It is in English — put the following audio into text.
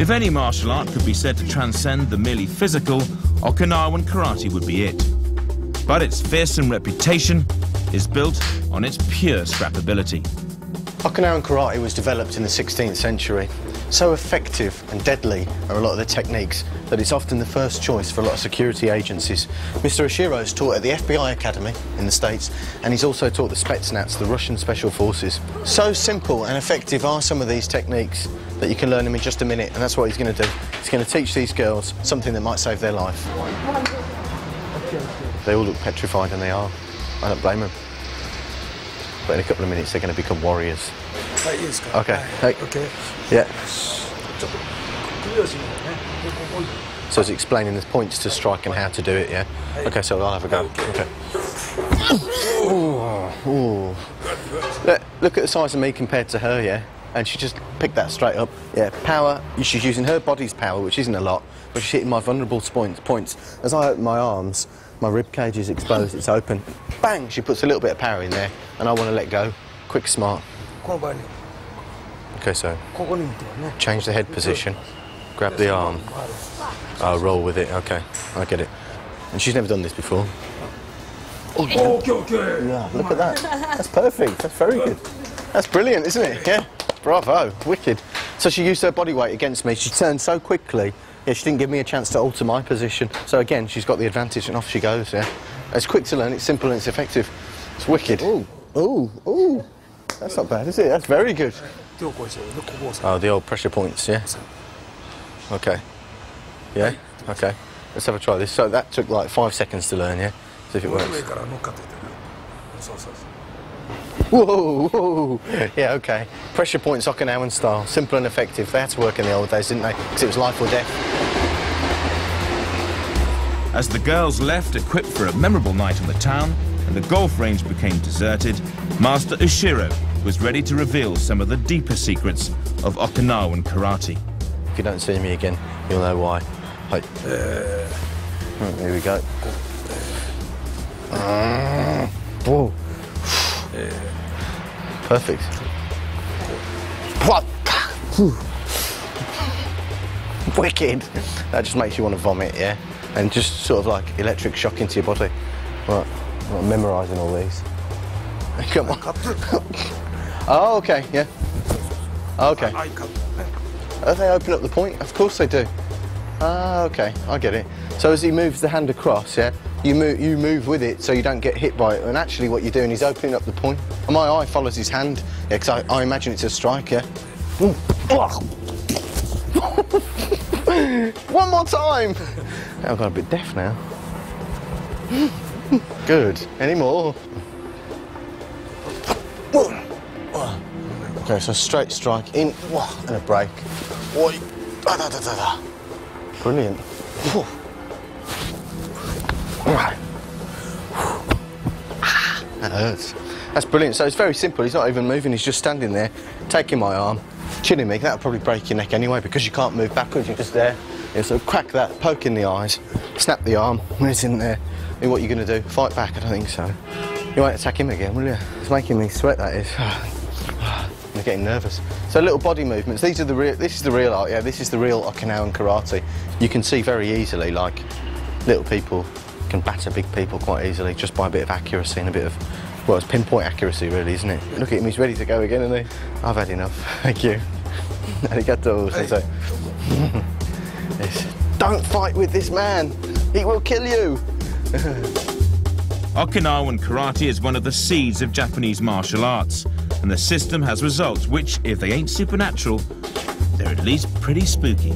If any martial art could be said to transcend the merely physical, Okinawan karate would be it. But its fearsome reputation is built on its pure scrapability. Okinawan karate was developed in the 16th century. So effective and deadly are a lot of the techniques that it's often the first choice for a lot of security agencies. Mr. Oshiro is taught at the FBI Academy in the States, and he's also taught the Spetsnaz, the Russian Special Forces. So simple and effective are some of these techniques that you can learn them in just a minute, and that's what he's going to do. He's going to teach these girls something that might save their life. They all look petrified, and they are. I don't blame them. But in a couple of minutes, they're going to become warriors. Okay. Hey. Okay. Yeah. So it's explaining the points to strike and how to do it, yeah? Okay, so I'll have a go. Okay. Ooh, ooh. Look, look at the size of me compared to her, yeah? And she just picked that straight up. Yeah, power, she's using her body's power, which isn't a lot, but she's hitting my vulnerable points. points. As I open my arms, my rib cage is exposed, it's open. Bang! She puts a little bit of power in there, and I want to let go. Quick, smart. Okay, so change the head position, grab the arm. I'll roll with it, okay, I get it. And she's never done this before. Oh, okay, okay. Yeah, look at that. That's perfect. That's very good. That's brilliant, isn't it? Yeah. Bravo. Wicked. So she used her body weight against me. She turned so quickly yeah, she didn't give me a chance to alter my position. So again, she's got the advantage and off she goes, yeah. It's quick to learn, it's simple and it's effective. It's wicked. Ooh, ooh, ooh. That's not bad, is it? That's very good. Oh, the old pressure points, yeah. Okay. Yeah, okay. Let's have a try this. So that took like five seconds to learn, yeah? See if it works. Whoa, whoa. Yeah, okay. Pressure points Okinawan style. Simple and effective. They had to work in the old days, didn't they? Because it was life or death. As the girls left equipped for a memorable night on the town and the golf range became deserted, Master Ishiro was ready to reveal some of the deeper secrets of Okinawan karate. If you don't see me again, you'll know why. Hey. Right, here we go. Ah, Whoa. Yeah. Perfect. What? Wicked. That just makes you want to vomit, yeah? And just sort of like electric shock into your body. Right. I'm memorising all these. Come on. oh, okay, yeah. Oh, okay. Oh, they open up the point? Of course they do. Ah, okay, I get it. So as he moves the hand across, yeah, you move, you move with it so you don't get hit by it. And actually what you're doing is opening up the point. My eye follows his hand, yeah, because I, I imagine it's a strike, yeah. One more time! I've got a bit deaf now. Good. Any more? Okay, so straight strike in, and a break. Brilliant. That hurts. That's brilliant. So it's very simple. He's not even moving. He's just standing there, taking my arm, chinning me. That'll probably break your neck anyway because you can't move backwards. You're just there. Yeah, so crack that, poke in the eyes, snap the arm when it's in there. I mean, what are you going to do? Fight back? I don't think so. You won't attack him again, will you? It's making me sweat. That is. I'm getting nervous. So little body movements. These are the real. This is the real art. Yeah, this is the real Okinawan karate. You can see very easily, like little people can batter big people quite easily just by a bit of accuracy and a bit of, well, it's pinpoint accuracy, really, isn't it? Look at him. He's ready to go again, isn't he? I've had enough. Thank you. Arigato, sensei. Yes. Don't fight with this man. He will kill you. Okinawan karate is one of the seeds of Japanese martial arts, and the system has results which, if they ain't supernatural, they're at least pretty spooky.